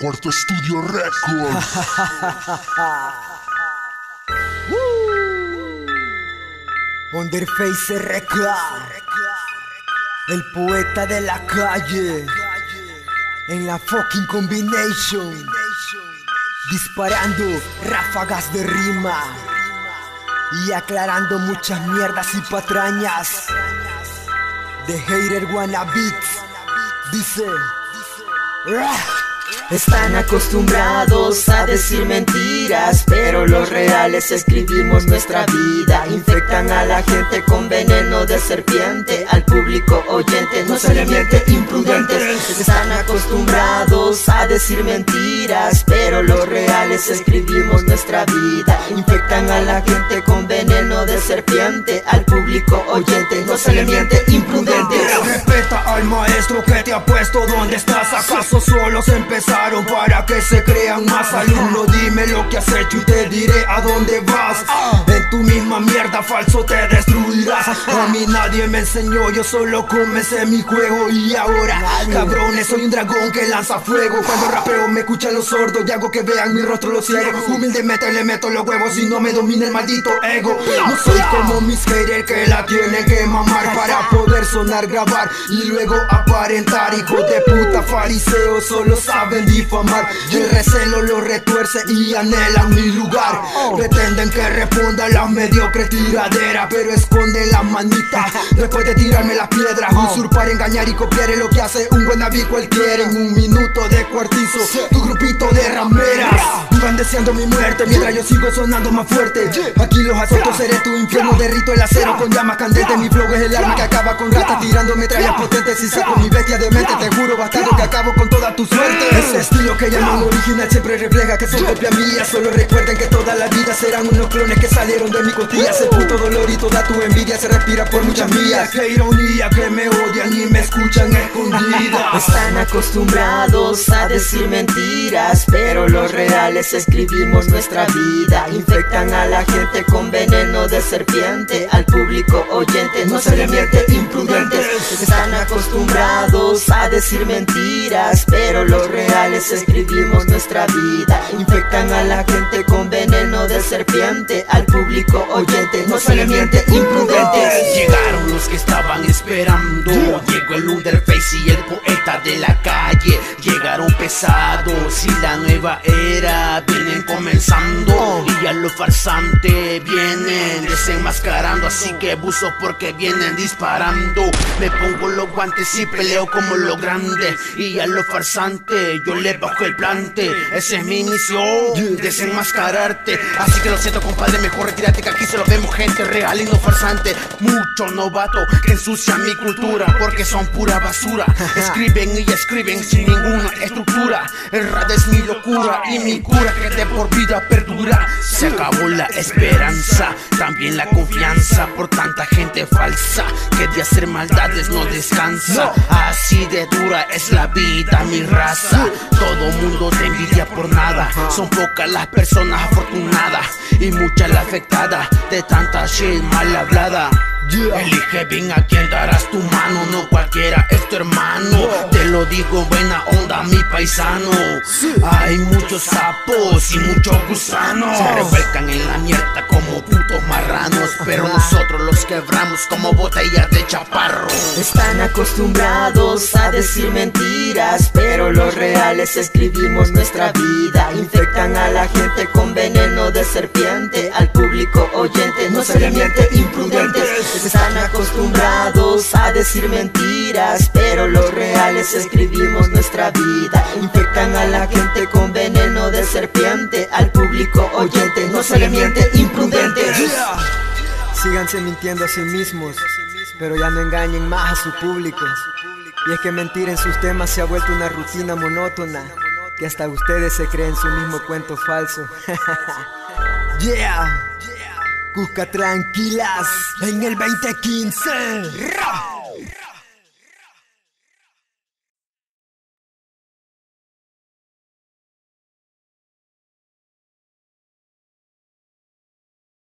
Cuarto Estudio Records. Underface Record. El poeta de la calle. En la fucking combination. Disparando ráfagas de rima. Y aclarando muchas mierdas y patrañas. De hater wanna beats. Dice. Están acostumbrados a decir mentiras, pero los reales escribimos nuestra vida. Infectan a la gente con veneno de serpiente, al público oyente no se le miente, imprudentes. Están acostumbrados a decir mentiras, pero los reales escribimos nuestra vida. Infectan a la gente con veneno de serpiente, al público oyente no se le miente, imprudentes. Al maestro que te ha puesto donde estás. ¿Acaso solos empezaron para que se crean más alumnos? Dime lo que has hecho y te diré a dónde vas. En tu misma mierda falso te destruirás. A mí nadie me enseñó, yo solo comencé mi juego. Y ahora, cabrones, soy un dragón que lanza fuego. Cuando rapeo me escuchan los sordos y hago que vean mi rostro los ciegos. Humildemente le meto los huevos y no me domina el maldito ego. No soy como mis haters que la tienen que mamar para poder sonar, grabar y luego aparentar. Hijos de puta fariseos solo saben difamar. El recelo lo retuerce y anhelan mi lugar. Pretenden que responda la mediocre tiradera, pero esconden la manita después de tirarme las piedras. Usurpar, engañar y copiar es lo que hace un buen cualquiera. En un minuto de cuartizo, deseando mi muerte mientras yo sigo sonando más fuerte. Aquí los azotos seré tu infierno, derrito el acero con llamas candentes. Mi flow es el arma que acaba con ratas tirando metrallas potentes. Y saco mi bestia de mente, te juro bastardo que acabo con toda tu suerte. Ese estilo que llaman original siempre refleja que son copia mía. Solo recuerden que toda la vida serán unos clones que salieron de mi costillas. El puto dolor y toda tu envidia se respira por muchas mías. Qué ironía que me odian y me escuchan escondidas. Están acostumbrados a decir mentiras, pero los reales escribimos nuestra vida. Infectan a la gente con veneno de serpiente, al público oyente no se le miente, imprudentes. Están acostumbrados a decir mentiras, pero los reales escribimos nuestra vida. Infectan a la gente con veneno de serpiente, al público oyente no se le miente, imprudentes. Llegaron los que estaban esperando. Llegó el Underface y el poeta de la calle. Llegaron pesados y la nueva era comenzando. Y a lo farsante vienen desenmascarando. Así que buzo porque vienen disparando. Me pongo los guantes y peleo como lo grande. Y a lo farsante yo le bajo el plante. Esa es mi misión, desenmascararte. Así que lo siento, compadre, mejor retírate que aquí solo vemos gente real y no farsante. Mucho novato que ensucia mi cultura porque son pura basura. Escriben y escriben sin ninguna estructura. El rap es mi locura y mi cura que de por vida perdura. Se acabó la esperanza, también la confianza por tanta gente falsa que de hacer maldades no descansa. Así de dura es la vida, mi raza. Todo mundo te envidia por nada. Son pocas las personas afortunadas y muchas las afectadas de tanta shit mal hablada. Elige bien a quien darás tu mano, no cualquiera es tu hermano. Te lo digo buena onda, mi paisano. Hay muchos sapos y muchos gusanos. Se revuelcan en la mierda como putos marranos. Pero nosotros los quebramos como botellas de chaparro. Acostumbrados a decir mentiras, pero los reales escribimos nuestra vida. Infectan a la gente con veneno de serpiente, al público oyente no se le miente, imprudentes. Están acostumbrados a decir mentiras, pero los reales escribimos nuestra vida. Infectan a la gente con veneno de serpiente, al público oyente no se le miente, imprudentes. Síganse mintiendo a sí mismos, pero ya no engañen más a su público. Y es que mentir en sus temas se ha vuelto una rutina monótona, que hasta ustedes se creen su mismo cuento falso. yeah, Cusca tranquilas en el 2015. Ra.